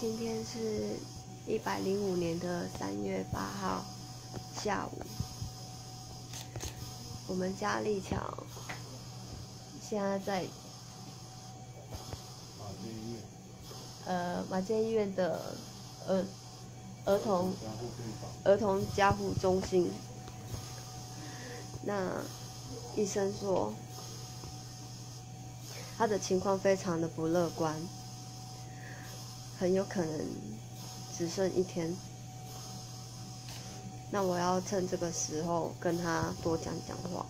今天是一百零五年的三月八号下午，我们家立巧现在在呃马街医院的儿儿童，儿童加护中心。那医生说，他的情况非常的不乐观，很有可能只剩一天。那我要趁这个时候跟他多讲讲话，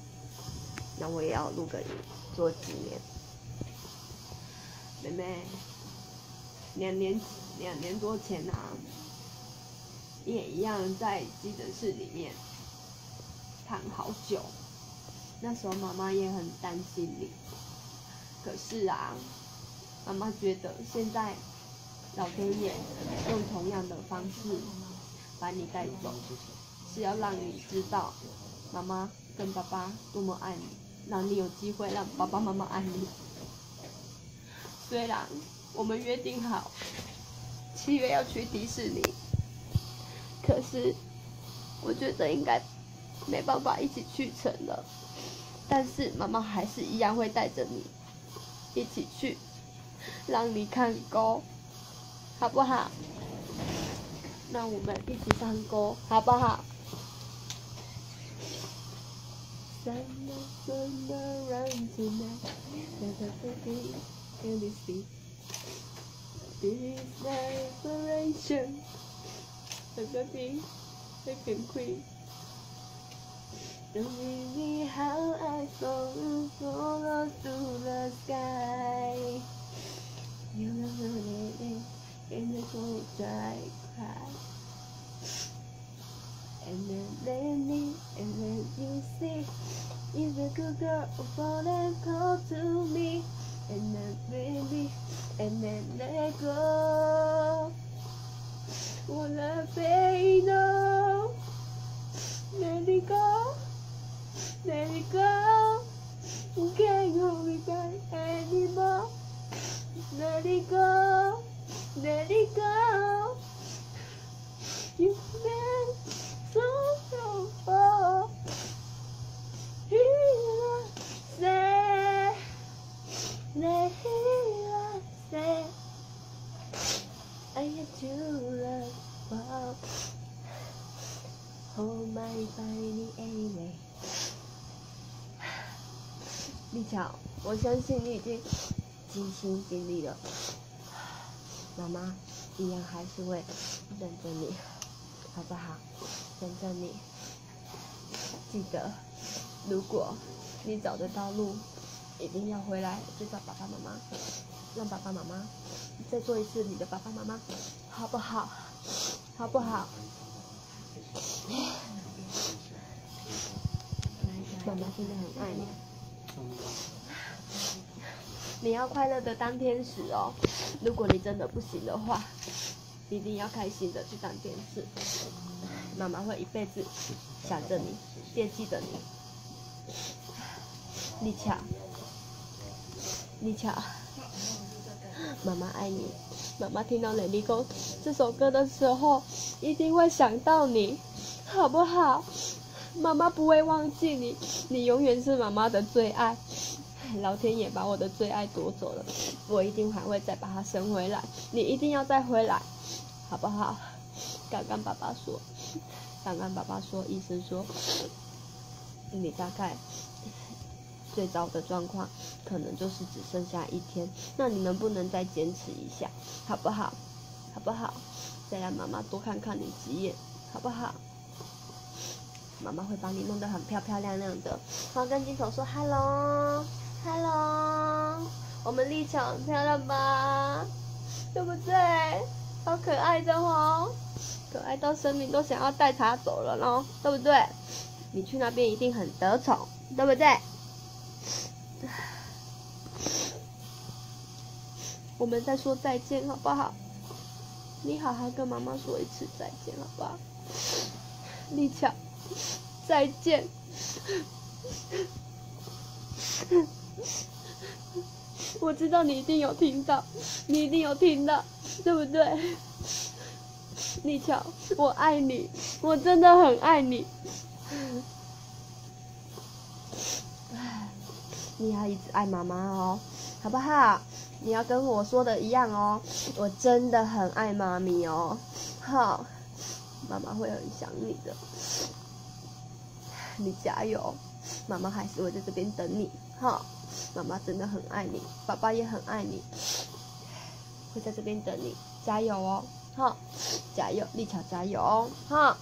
那我也要录个影做纪念。妹妹，两年两年多前啊，你也一样在急诊室里面躺好久，那时候妈妈也很担心你。可是啊，妈妈觉得现在老天爷用同样的方式把你带走，是要让你知道妈妈跟爸爸多么爱你，让你有机会让爸爸妈妈爱你。虽然我们约定好七月要去迪士尼，可是我觉得应该没办法一起去成了。但是妈妈还是一样会带着你一起去，让你看够，好不好那我们一起唱歌好不好 in the cold dry cry. And then me, and then you see, if a good girl fall and call to me, and then baby, and then let go. Wanna say let it go. You've been so so far. Here I say, here I say, I get you love. Wow. Hold my body anyway. 丽巧，我相信你已经尽心尽力了， 妈妈依然还是会等着你，好不好？等着你。记得，如果你找得到路，一定要回来去找爸爸妈妈，让爸爸妈妈再做一次你的爸爸妈妈，好不好？好不好？妈妈真的很爱你。你要快乐的当天使哦。如果你真的不行的话，一定要开心的去当天使。妈妈会一辈子想着你，惦记着你。你巧，你巧，妈妈爱你。妈妈听到《雷利沟》这首歌的时候，一定会想到你，好不好？妈妈不会忘记你，你永远是妈妈的最爱。老天爷把我的最爱夺走了，我一定还会再把它生回来。你一定要再回来，好不好？刚刚爸爸说，刚刚爸爸说，医生说，你大概最糟的状况可能就是只剩下一天，那你能不能再坚持一下，好不好？好不好？再让妈妈多看看你几眼，好不好？妈妈会把你弄得很漂漂亮亮的。好，跟镜头说 Hello，我们立巧很漂亮吧？对不对？好可爱的哦，可爱到生命都想要带它走了咯，对不对？你去那边一定很得宠，对不对？我们再说再见好不好？你好好跟妈妈说一次再见好不好？立巧。再见。我知道你一定有听到，你一定有听到，对不对？立巧，我爱你，我真的很爱你。你要一直爱妈妈哦，好不好？你要跟我说的一样哦，我真的很爱妈咪哦。好，妈妈会很想你的，你加油，妈妈还是会在这边等你。哈，妈妈真的很爱你，爸爸也很爱你，会在这边等你，加油哦。哈，加油，立巧加油哦。哈。